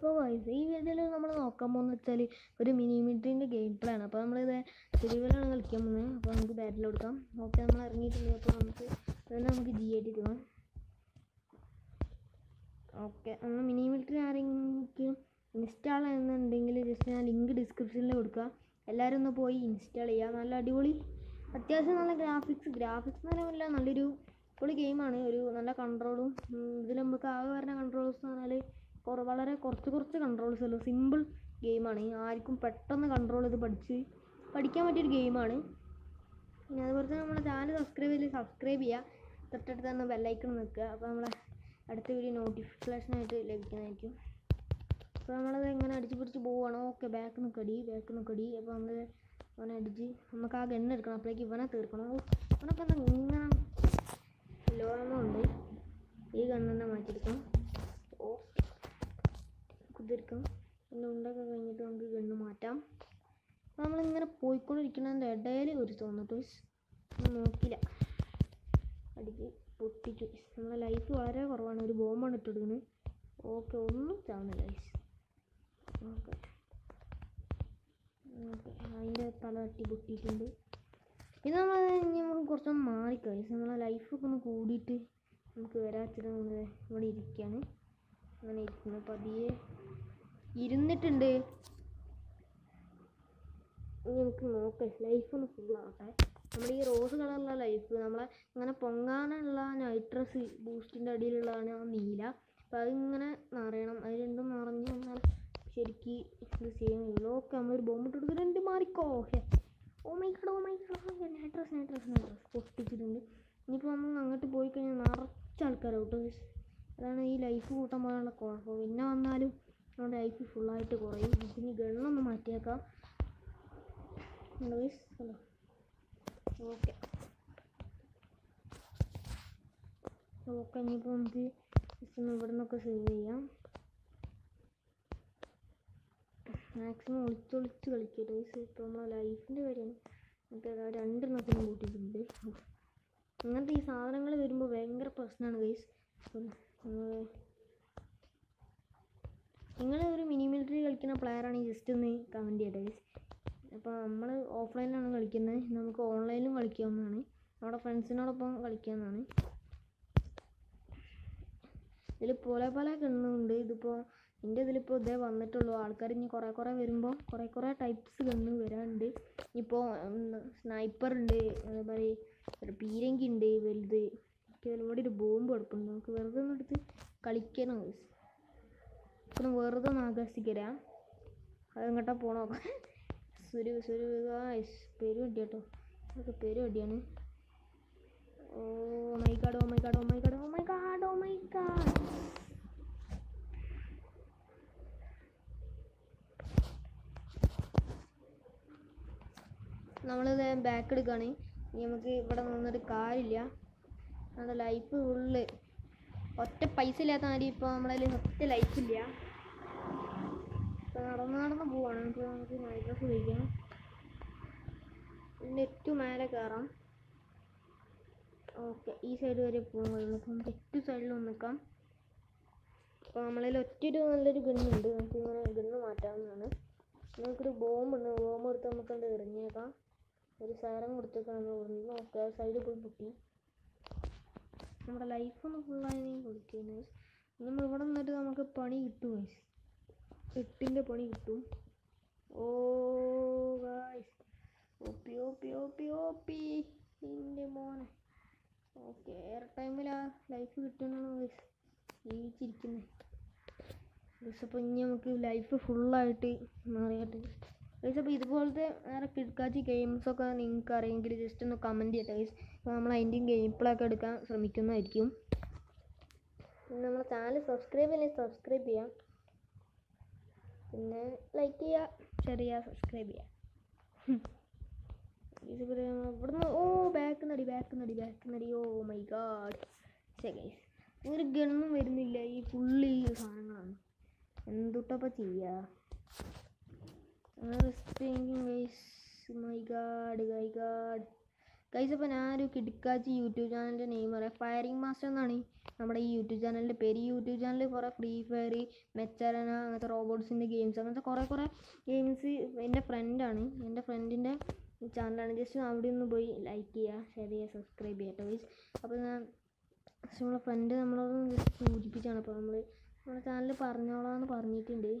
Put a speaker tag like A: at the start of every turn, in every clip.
A: അപ്പോൾ ഈ വീഡിയോയിൽ നമ്മൾ നോക്കാൻ പോകുന്നത് വെച്ചാൽ ഒരു മിനി മിനിറ്റിന്റെ ഗെയിം പ്ലേ ആണ്. അപ്പോൾ നമ്മളിത് സിരിവലാണ് കളിക്കാൻ പോകുന്നത്. അപ്പോൾ നമുക്ക് ബാറ്റിൽ കൊടുക്കാം. ഓക്കെ നമ്മൾ ഇറങ്ങിയിട്ടുണ്ട്? അപ്പോൾ നമുക്ക് തന്നെ നമുക്ക് ജി ഐ ടി ഇടണം ഓക്കെ നമ്മൾ മിനി മിലിറ്ററി ആരെങ്കിലും ഇൻസ്റ്റാൾ ചെയ്യുന്നുണ്ടെങ്കിൽ ജസ്റ്റ് ഞാൻ ലിങ്ക് ഡിസ്ക്രിപ്ഷനിൽ കൊടുക്കുക എല്ലാവരും ഒന്ന് പോയി ഇൻസ്റ്റാൾ ചെയ്യുക നല്ല അടിപൊളി അത്യാവശ്യം നല്ല ഗ്രാഫിക്സ് ഗ്രാഫിക്സ് എന്ന് പറയുമ്പോൾ നല്ലൊരു പൊളി ഗെയിമാണ് ഒരു നല്ല കൺട്രോളും ഇതിൽ നമുക്ക് ആകെ വരുന്ന കൺട്രോൾസ് എന്ന് പറഞ്ഞാൽ കുറ വളരെ കുറച്ച് കുറച്ച് കൺട്രോൾസ് ഉള്ളൂ. സിമ്പിൾ ഗെയിമാണ് ആർക്കും പെട്ടെന്ന് കൺട്രോൾ ചെയ്ത് പഠിച്ച് പഠിക്കാൻ പറ്റിയൊരു ഗെയിമാണ് പിന്നെ അതുപോലെ തന്നെ നമ്മുടെ ചാനൽ സബ്സ്ക്രൈബ് ചെയ്ത് സബ്സ്ക്രൈബ് ചെയ്യുക തൊട്ടടുത്ത് തന്നെ ബെല്ലൈക്കൺ നിൽക്കുക. അപ്പോൾ നമ്മളെ അടുത്ത വീഡിയോ നോട്ടിഫിക്കേഷനായിട്ട് ലഭിക്കുന്നതായിരിക്കും. അപ്പോൾ നമ്മളത് എങ്ങനെ അടിച്ച് പിടിച്ച് പോവുകയാണ്? ഓക്കെ ബാക്ക് നിൽക്കടി ബാക്ക് നിൽക്കടി അപ്പോൾ നമ്മൾ അവനെ അടിച്ച് നമുക്ക് ആ ഗണ്ണ് എടുക്കണം. അപ്പോഴേക്ക് ഇവനെ തീർക്കണം. ഓ അവനൊക്കെ എന്താ ഇങ്ങനെ ലോകമുണ്ട് ഈ ഗണ്ണെന്നെ മാറ്റിയെടുക്കണം. കുതിരിക്കാം ഒന്ന് ഉണ്ടൊക്കെ കഴിഞ്ഞിട്ട് നമുക്ക് ഗണ്ണ് മാറ്റാം. നമ്മളിങ്ങനെ പോയിക്കൊണ്ടിരിക്കുന്നതിന്റെ ഇടയിൽ ഒരു തോന്നിട്ട് നോക്കില്ല. അടിക്ക് പൊട്ടിച്ചു നമ്മളെ ലൈഫ് വളരെ കുറവാണ്. ഒരു ബോംബാണ് ഇട്ടെടുക്കുന്നത് ഓക്കെ ഒന്നും ചാവുന്നില്ല ഗൈസ് ഓക്കെ ഓക്കെ അതിന്റെ തല തട്ടി പൊട്ടിയിട്ടുണ്ട്. പിന്നെ നമ്മൾ നമുക്ക് കുറച്ചൊന്ന് മാറി കഴിച്ച് നമ്മളെ ലൈഫൊക്കെ ഒന്ന് കൂടിയിട്ട് നമുക്ക് വരാച്ചിട്ട് നമ്മൾ ഇവിടെ ഇരിക്കുകയാണ് അങ്ങനെ ഇരിക്കുന്നു. പതിയെ ഇരുന്നിട്ടുണ്ട്. നമുക്ക് നോക്കാം ലൈഫ് ഒന്ന് ഫുള്ളാവട്ടെ നമ്മൾ ഈ റോസ് കളറുള്ള ലൈഫ് നമ്മളെ ഇങ്ങനെ പൊങ്ങാനുള്ള നൈട്രസ് ബൂസ്റ്റിന്റെ അടിയിലുള്ളതാണ് ആ നീല. അപ്പം അതിങ്ങനെ നിറയണം. അത് രണ്ടും നിറഞ്ഞ് വന്നാൽ ശരിക്ക് ഇത് ചെയ്യുന്നില്ല ഓക്കെ നമ്മളൊരു ബോംബ് ഇട്ട് രണ്ട് Marico. Okay oh my god oh my nitrous nitrous nitrous പൊട്ടിച്ചിട്ടുണ്ട്. ഇനിയിപ്പോൾ നമ്മൾ അങ്ങോട്ട് പോയി കഴിഞ്ഞാൽ നിറച്ച ആൾക്കാരാവും അതാണ് ഈ ലൈഫ് കൂട്ടാൻ പോകാനുള്ള കുഴപ്പം. പിന്നെ വന്നാലും നമ്മുടെ ലൈഫ് ഫുള്ളായിട്ട് കുറയും. പിന്നെ ഗണ്ണൊന്ന് മാറ്റിയേക്കാം. ഓക്കെ ഓക്കെ ഇനിയിപ്പോൾ നമുക്ക് ജസ്റ്റ് ഒന്ന് ഇവിടെ നിന്നൊക്കെ സേവ് ചെയ്യാം. മാക്സിമം ഒളിച്ചൊളിച്ച് കളിക്കട്ടെ ഇപ്പോൾ നമ്മളെ ലൈഫിന്റെ കാര്യമാണ് നമുക്ക് രണ്ടെണ്ണത്തിനും കൂട്ടിയിട്ടുണ്ട്. അങ്ങനത്തെ ഈ സാധനങ്ങൾ വരുമ്പോൾ ഭയങ്കര പ്രശ്നമാണ് ഗൈസ് നിങ്ങൾ ഒരു മിനി മിലിറ്ററി കളിക്കുന്ന പ്ലെയർ ജസ്റ്റ് ഒന്ന് കമന്റ് ചെയ്യട്ടെ ഗൈസ് അപ്പോൾ നമ്മൾ ഓഫ്ലൈനിലാണ് കളിക്കുന്നത്. നമുക്ക് ഓൺലൈനിലും കളിക്കാവുന്നതാണ്. നമ്മുടെ ഫ്രണ്ട്സിനോടൊപ്പം കളിക്കാവുന്നതാണ്. ഇതിൽ പല പല ഗണ്ണുണ്ട്. ഇതിപ്പോൾ എന്റെ ഇതിലിപ്പോൾ ഇതേ വന്നിട്ടുള്ളൂ. ആൾക്കാർ ഇനി കുറേ കുറേ വരുമ്പോൾ കുറേ കുറേ ടൈപ്സ് ഗണ്ണ് വരാനുണ്ട് ഇപ്പോൾ സ്നൈപ്പർ ഉണ്ട് അതേപോലെ ഒരു പീരങ്കി ഉണ്ട് വലുത് ഇവിടെ ഒരു ബോംബ് കിടപ്പുണ്ട് നമുക്ക് വെറുതെ ഒന്ന് എടുത്ത് കളിക്കണം ഒന്ന് വെറുതെ ഒന്ന് അത് അതെങ്ങോട്ടാ പോണോ? സുരു സുരു പെരു വണ്ടി കേട്ടോ അതൊക്കെ പെരു വണ്ടിയാണ് ഓ my god oh my god oh my god oh my god oh my god നമ്മളിത് ബാക്ക് എടുക്കുകയാണ് ഇനി നമുക്ക് ഇവിടെ നിന്നിട്ട് കാര്യമില്ല. നമ്മുടെ ലൈഫ് ഫുള്ള് ഒറ്റ പൈസ ഇല്ലാത്ത മാതിരി ഇപ്പോൾ നമ്മളതിൽ ഒറ്റ ലൈഫ് ഇല്ല. നടന്ന് നടന്ന് പോവാണ്. നമുക്ക് നമുക്ക് ഉപയോഗിക്കാം ഇതിന്റെ ഏറ്റവും മേലെ കയറാം ഓക്കെ ഈ സൈഡ് വരെ അപ്പോൾ നമുക്ക് ഏറ്റവും സൈഡിൽ നിൽക്കാം. അപ്പോൾ നമ്മളതിൽ ഒറ്റൊരു നല്ലൊരു ഗണ്ണുണ്ട് നമുക്ക് ഇങ്ങനെ ഗണ്ണ് മാറ്റാവുന്നതാണ്. നമുക്കൊരു ബോംബുണ്ട് ബോംബ് എടുത്ത് നമുക്ക് അത് എറിഞ്ഞേക്കാം. ഒരു സാരം കൊടുത്തേക്കാം നമ്മൾ നോക്കാം നോക്കുക സൈഡിൽ പോയി പൊട്ടി. നമ്മുടെ ലൈഫ് ഒന്ന് ഫുള്ളായി നമ്മൾ ഇവിടെ നിന്നിട്ട് നമുക്ക് പണി കിട്ടും. എട്ടിന്റെ പണി കിട്ടും. ഓ ഓപ്പി ഓപ്പി ഓപ്പി ഓപ്പി. എന്റെ മോനെ. ഓക്കെ എയർ ടൈമിൽ ആ ലൈഫ് കിട്ടുന്നു ജീവിച്ചിരിക്കുന്നത് ഗൈസ് അപ്പോൾ ഇനി നമുക്ക് ലൈഫ് ഫുള്ളായിട്ട് മാറിയിട്ട്. ഗൈസ് അപ്പോൾ ഇതുപോലത്തെ വേറെ കിടക്കാച്ചി ഗെയിംസൊക്കെ നിങ്ങൾക്ക് അറിയെങ്കിൽ ജസ്റ്റ് ഒന്ന് കമന്റ് ചെയ്യട്ടെ ഗൈസ് അപ്പോൾ നമ്മൾ അതിന്റെയും ഗെയിം പ്ലേ ഒക്കെ എടുക്കാൻ ശ്രമിക്കുന്നതായിരിക്കും. നമ്മളെ ചാനൽ സബ്സ്ക്രൈബ് അല്ലെങ്കിൽ സബ്സ്ക്രൈബ് ചെയ്യാം. പിന്നെ ലൈക്ക് ചെയ്യുക ഷെയർ ചെയ്യുക സബ്സ്ക്രൈബ് ചെയ്യുക. ഇവിടുന്ന് ഓ ബാക്ക് നടി ബാക്ക് നടി ബാക്ക് നടി ഓ മൈ ഗാഡ് ശരി ഒരു ഗണ്ണും വരുന്നില്ല ഈ ഫുള്ളി സാധനങ്ങളാണ്. എന്തുട്ടപ്പോൾ ചെയ്യുക guys my god my god guys അപ്പോൾ ഞാനൊരു കിടുക്കാച്ചി യൂട്യൂബ് ചാനലിന്റെ നെയിം പറയാം. ഫയറിംഗ് മാസ്റ്റർ എന്നാണ് നമ്മുടെ ഈ യൂട്യൂബ് ചാനലിന്റെ പേര്. യൂട്യൂബ് ചാനലിൽ കുറേ ഫ്രീ ഫയർ മെച്ചരന അങ്ങനത്തെ റോബോട്ട്സിന്റെ ഗെയിംസ് അങ്ങനത്തെ കുറേ കുറേ ഗെയിംസ് എന്റെ ഫ്രണ്ടാണ് എന്റെ ഫ്രണ്ടിന്റെ ചാനലാണ് ജസ്റ്റ് അവിടെ ഒന്ന് പോയി ലൈക്ക് ചെയ്യുക ഷെയർ ചെയ്യുക സബ്സ്ക്രൈബ് ചെയ്യുക കേട്ടോ ഗൈസ് അപ്പോൾ ഞാൻ പക്ഷെ നമ്മളെ ഫ്രണ്ട് നമ്മളോട് സൂചിപ്പിച്ചാണ്. അപ്പോൾ നമ്മൾ നമ്മുടെ ചാനൽ പറഞ്ഞോളാം എന്ന് പറഞ്ഞിട്ടുണ്ട്.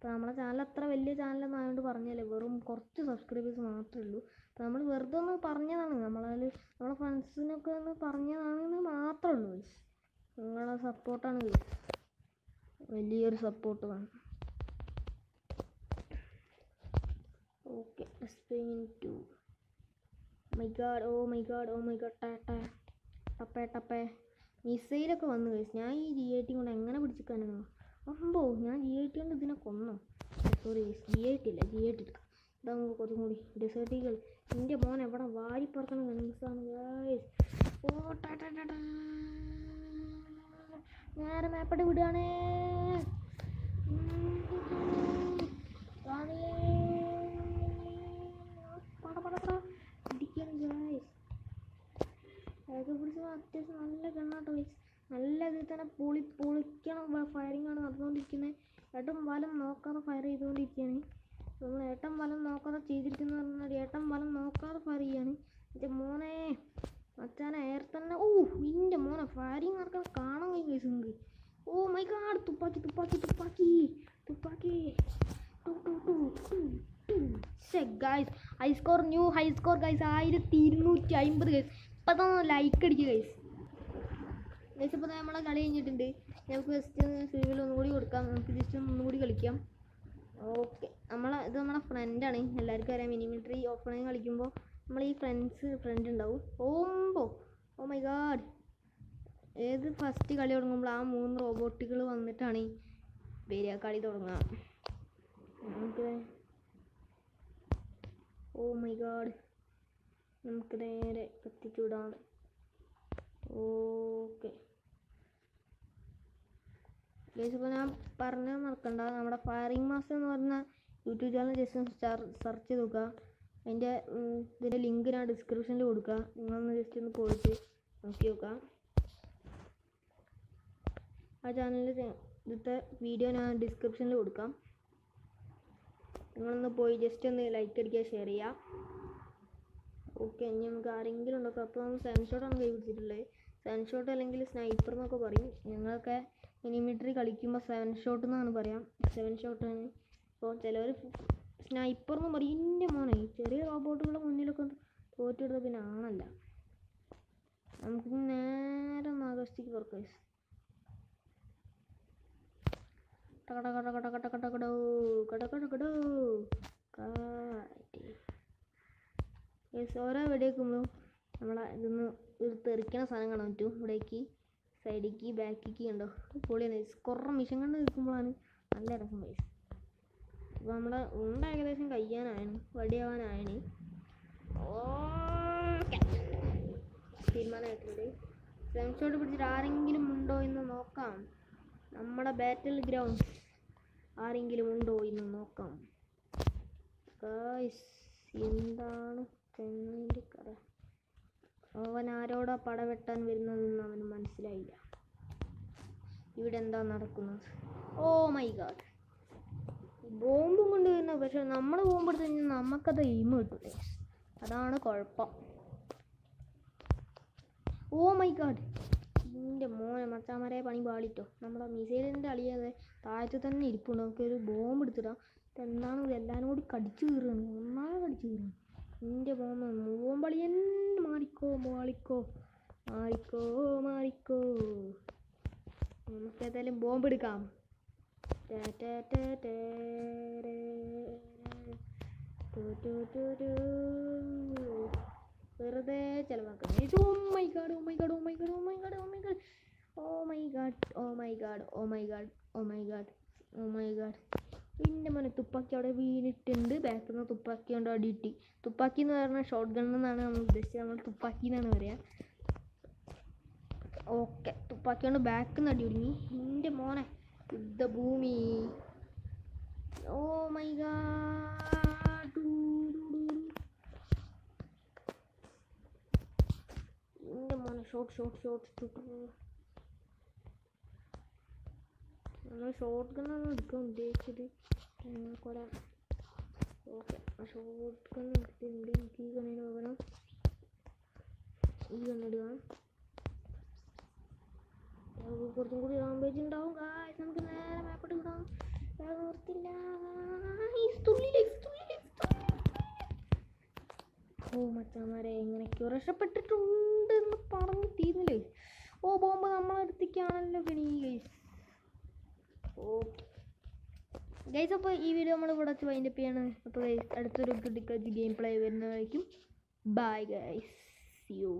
A: അപ്പോൾ നമ്മുടെ ചാനൽ അത്ര വലിയ ചാനലൊന്നും ആയതുകൊണ്ട് പറഞ്ഞല്ലേ? വെറും കുറച്ച് സബ്സ്ക്രൈബേഴ്സ് മാത്രമേ ഉള്ളൂ. അപ്പോൾ നമ്മൾ വെറുതെ ഒന്ന് പറഞ്ഞതാണ്. നമ്മളതിൽ നമ്മളെ ഫ്രണ്ട്സിനൊക്കെ ഒന്ന് പറഞ്ഞതാണെന്ന് മാത്രമേ ഉള്ളൂ. നിങ്ങളെ സപ്പോർട്ടാണ് വലിയൊരു സപ്പോർട്ട് വേണം. Okay to my god oh my god oh my god ടാ ടപ്പേ ടപ്പേ. മിസൈലൊക്കെ വന്നു കഴിച്ചു ഞാൻ ഈ ജി ഐ ടി കൊണ്ട് എങ്ങനെ പിടിച്ചിക്കാനെന്നോ അമ്പോ ഞാൻ ജി ഐ ടി കൊണ്ട് ഇതിനെ കൊന്നു. സോറി ജി ഐ ടി ഇല്ല ജി ഐ ടി എടുക്കാം നമുക്ക് കുറച്ചും കൂടി ഡെസേർട്ടികൾ എന്റെ മോൻ എവിടെ വാരി പറക്കണം ഓ. നേരെ മാപ്പട്ട് വിടുകയാണേ പട പട പട ഇടിക്കണം ഗായ്സ് അതൊക്കെ പിടിച്ച് അത്യാവശ്യം നല്ല ഗണ്ണാട്ടോ ഗൈസ് നല്ല ഇതിൽ തന്നെ പൊളി പൊളിക്കണം ഫയറിംഗ് ആണ് നടന്നുകൊണ്ടിരിക്കുന്നത് ഏട്ടൻ വലം നോക്കാതെ ഫയർ ചെയ്തുകൊണ്ടിരിക്കുകയാണ് നമ്മൾ ഏട്ടൻ വലം നോക്കാതെ ചെയ്തിരിക്കുന്ന പറഞ്ഞാൽ ഏട്ടൻ വലം നോക്കാതെ ഫയർ ചെയ്യാണ് എന്റെ മോനെ മച്ചാനെ എയർ തന്നെ ഓ ഇന്റെ മോനെ ഫയറിങ് നടക്കാൻ കാണാൻ കഴിയും ഗൈസ് നിങ്ങൾക്ക് ഓ മൈ ഗാഡ് തുപ്പാക്കി തുപ്പാക്കി തുപ്പാക്കി Thuppakki. Guys high score new high score guys ആയിരത്തി ഇരുന്നൂറ്റി അമ്പത് ഗൈസ് ഇപ്പം തന്നെ ലൈക്ക് അടിക്കുക ഗൈസ് ഗൈസ് ഇപ്പോൾ നമ്മളെ കളി കഴിഞ്ഞിട്ടുണ്ട്. നമുക്ക് ജസ്റ്റ് സിവിൽ ഒന്നും കൂടി കൊടുക്കാം. നമുക്ക് ജസ്റ്റ് ഒന്നും കൂടി കളിക്കാം. ഓക്കെ നമ്മളെ ഇത് നമ്മളെ ഫ്രണ്ടാണ് എല്ലാവർക്കും അറിയാം. മിനി മിലിറ്ററി ഓപ്പണിങ് കളിക്കുമ്പോൾ നമ്മൾ ഈ ഫ്രണ്ട്സ് ഫ്രണ്ട് ഉണ്ടാവും. ഓമ്പോ. ഓ മൈ ഗാഡ് ഏത് ഫസ്റ്റ് കളി തുടങ്ങുമ്പോൾ ആ മൂന്ന് റോബോട്ടുകൾ വന്നിട്ടാണ് വരിക കളി തുടങ്ങുക? നമുക്ക് ഓ മൈ ഗാഡ് നമുക്ക് നേരെ എത്തിച്ചൂടാണ് ഓക്കെ ഇപ്പോൾ ഞാൻ പറഞ്ഞാൽ മറക്കണ്ട. നമ്മുടെ ഫയറിംഗ് മാസ്റ്റർ എന്ന് പറഞ്ഞ യൂട്യൂബ് ചാനൽ ജസ്റ്റ് സെർച്ച് ചെയ്ത് നോക്കുക. അതിന്റെ ഇതിന്റെ ലിങ്ക് ഞാൻ ഡിസ്ക്രിപ്ഷനിൽ കൊടുക്കുക നിങ്ങളൊന്ന് ജസ്റ്റ് ഒന്ന് പോയിട്ട് നോക്കി നോക്കാം. ആ ചാനലിൽ ഇന്നത്തെ വീഡിയോ ഞാൻ ഡിസ്ക്രിപ്ഷനിൽ കൊടുക്കാം. നിങ്ങളൊന്ന് പോയി ജസ്റ്റ് ഒന്ന് ലൈക്ക് അടിക്കുക ഷെയർ ചെയ്യുക. ഓക്കെ ഇനി നമുക്ക് ആരെങ്കിലും ഉണ്ടോ? അപ്പോൾ നമ്മൾ സെവൻ ഷോട്ടാണ് കൈ പിടിച്ചിട്ടുള്ളത് സെവൻ ഷോട്ട് അല്ലെങ്കിൽ സ്നൈപ്പർ എന്നൊക്കെ പറയും. ഞങ്ങളൊക്കെ മിനിമിറ്ററി കളിക്കുമ്പോൾ സെവൻ ഷോട്ട് എന്നാണ് പറയാം. സെവൻ ഷോട്ടാണ് അപ്പോൾ ചിലവർ സ്നൈപ്പർ എന്ന് പറയും. എന്റെ മോനെ ചെറിയ റോബോട്ടുകളുടെ മുന്നിലൊക്കെ തോറ്റെടുത്ത പിന്നെ ആണല്ല. നമുക്ക് നേരെ ഒന്ന് ആകാശത്തേക്ക് ഓരോ വെടിവെക്കുമ്പോഴും നമ്മളെ ഇതൊന്ന് തെറിക്കണ സാധനം കാണാൻ പറ്റും ഇവിടേക്ക് സൈഡിലേക്ക് ബാക്കിലേക്ക് കണ്ടോ? പൊളിയാണ്. കുറേ മിഷൻ കണ്ട് നിൽക്കുമ്പോഴാണ് നല്ല രസം വയസ്സ് അപ്പോൾ നമ്മുടെ ഉണ്ട ഏകദേശം കഴിയാനായാണ് വടിയാവാനായാണ് തീരുമാനമായിട്ടുണ്ട്. സെവൻ ഷോട്ട് പിടിച്ചിട്ട് ആരെങ്കിലും ഉണ്ടോ എന്ന് നോക്കാം. നമ്മുടെ ബാറ്റിൽ ഗ്രൗണ്ട് ആരെങ്കിലും ഉണ്ടോ എന്ന് നോക്കാം. ഗായ്സ് എന്താണ് തെങ്ങിന്റെ കഥ അവൻ ആരോടാ പട വെട്ടാൻ വരുന്നതെന്ന് അവന് മനസ്സിലായില്ല. ഇവിടെ എന്താ നടക്കുന്നത്? Oh my god. ബോംബും കൊണ്ട് വരുന്ന പക്ഷെ നമ്മൾ ബോംബ് എടുത്ത് കഴിഞ്ഞാൽ നമുക്കത് എയിം കിട്ടൂലേ. അതാണ് കുഴപ്പം. Oh my god. എന്റെ മോനെ മച്ചാമരെ പണി പാളിട്ടോ. നമ്മുടെ മിസൈലിന്റെ അളിയാതെ താഴത്ത് തന്നെ ഇരിപ്പുണ്ട്. നമുക്ക് ഒരു ബോംബ് എടുത്തിടാം. എന്താണ് എല്ലാവരും കൂടി കടിച്ചു കീറുകയാണ്. ഒന്നാകെ കടിച്ചു കീറുകയാണ്. എന്റെ മോമ മൂവമ്പളിയൻ മാറിക്കോ മാറിക്കോ. മാറിക്കോ മാറിക്കോ. നമുക്ക് ഏതായാലും ബോംബ് എടുക്കാം. വെറുതെ ചിലവാക്കുന്നത് ഓ my god oh my god oh my god oh my god oh my god oh my god oh my god oh my god oh my god പിന്നെ മോനെ തുപ്പാക്കി അവിടെ വീണിട്ടുണ്ട്. ബാക്കിൽ നിന്ന് തുപ്പാക്കി കൊണ്ട് അടി കിട്ടി തുപ്പാക്കി എന്ന് പറഞ്ഞാൽ ഷോർട്ട് ഗൺ എന്നാണ് നമ്മൾ ഉദ്ദേശിച്ചത്. നമ്മൾ തുപ്പാക്കി എന്നാണ് പറയുക ഓക്കെ തുപ്പാക്കി കൊണ്ട് ബാക്കിൽ നിന്ന് അടി ഒടുങ്ങി എന്റെ മോനെ യുദ്ധഭൂമി. ഓ my god short short short നമ്മൾ ഷോർട്ട് ഗണ്ണാണ് എടുക്കാൻ ഉദ്ദേശിച്ചത്. കുറെ ഓക്കെ. ഷോർട്ട് ഗൺ എടുത്തിട്ടുണ്ട് എനിക്ക് ഈ ഗണ്ണിന് പകരം ഈ ഗണ്ണിടുക കുറച്ചും കൂടി റാമ്പേജ് ഉണ്ടാവും. നമുക്ക് നേരെ മാപ്പോട്ട് തുള്ളിയിലേക്ക്, തുള്ളിയിലേക്ക്. ഓ മച്ചാമാരെ എങ്ങനെയൊക്കെയോ രക്ഷപ്പെട്ടിട്ടുണ്ട് എന്ന് പറഞ്ഞു തീർന്നില്ലേ ഓ ബോംബ് നമ്മളെടുത്തേക്കാണല്ലോ പിണി ഗൈസ് അപ്പോൾ ഈ വീഡിയോ നമ്മൾ ഇവിടെ വെച്ച് വൈൻഡപ്പ് ചെയ്യാണ്. അപ്പോൾ അടുത്തൊരു ക്രിട്ടിക്കൽ ഗെയിം പ്ലേ വരുന്നതായിരിക്കും ബൈ ഗൈസ് യു